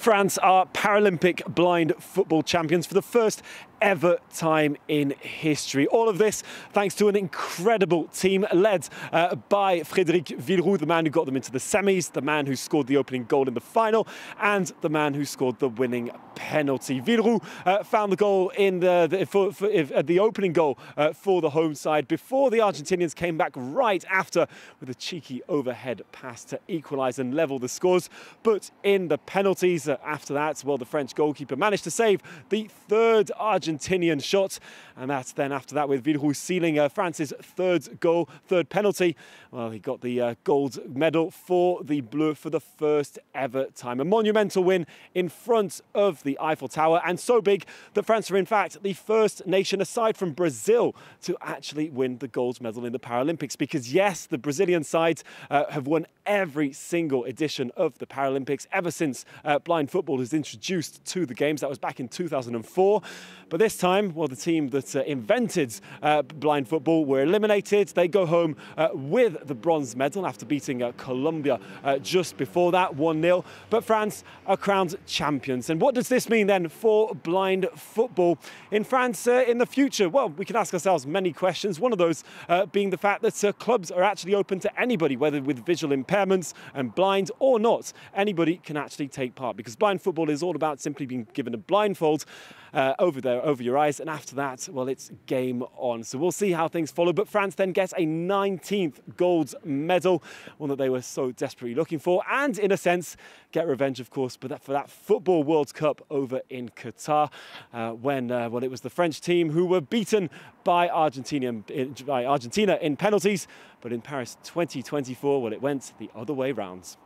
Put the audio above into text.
France are Paralympic blind football champions for the first ever time in history. All of this thanks to an incredible team led uh, by Frédéric Villeroux, the man who got them into the semis, the man who scored the opening goal in the final, and the man who scored the winning penalty. Villeroux uh, found the goal in the, the for, for, if, uh, the opening goal uh, for the home side before the Argentinians came back right after with a cheeky overhead pass to equalise and level the scores. But in the penalties uh, after that, well, the French goalkeeper managed to save the third Argentinian shot. And that's then after that with Villeroux sealing uh, France's third goal, third penalty. Well, he got the uh, gold medal for the Bleu for the first ever time. A monumental win in front of the Eiffel Tower and so big that France are in fact the first nation aside from Brazil to actually win the gold medal in the Paralympics because yes, the Brazilian side uh, have won every single edition of the Paralympics ever since uh, blind football was introduced to the games. That was back in 2004. But this time, well, the team that uh, invented uh, blind football were eliminated. They go home uh, with the bronze medal after beating uh, Colombia uh, just before that, 1-0. But France are crowned champions. And what does this mean then for blind football in France in the future? Well, we can ask ourselves many questions. One of those being the fact that clubs are actually open to anybody, whether with visual impairments and blind or not. Anybody can actually take part because blind football is all about simply being given a blindfold over there over your eyes. And after that, well, it's game on. So we'll see how things follow. But France then gets a 19th gold medal, one that they were so desperately looking for. And in a sense, get revenge, of course, but for that Football World Cup over in Qatar, uh, when, uh, well, it was the French team who were beaten by Argentina, by Argentina in penalties. But in Paris 2024, well, it went the other way round.